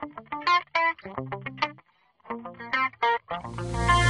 Thank you.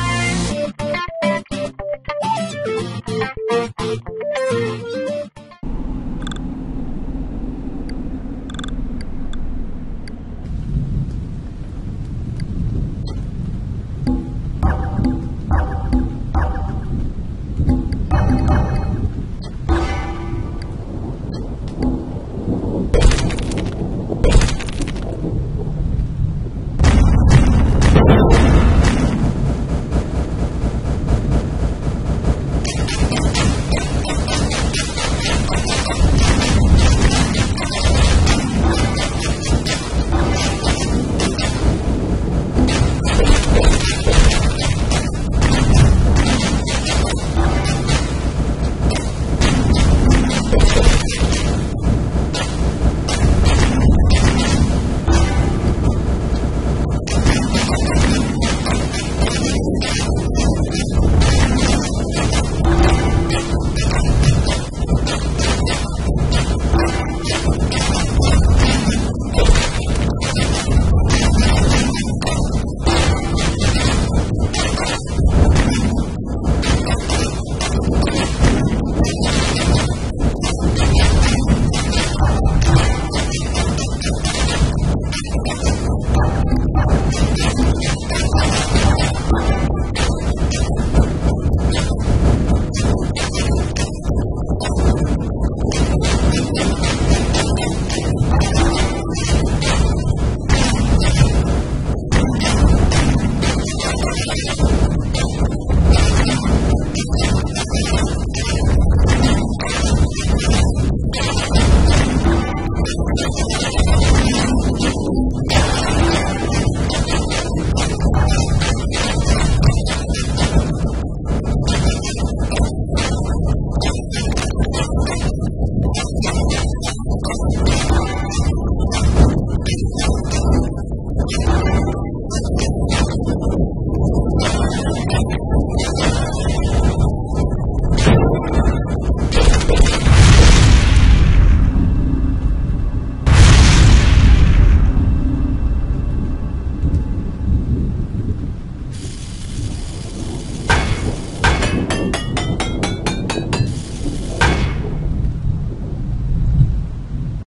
ハハハハ!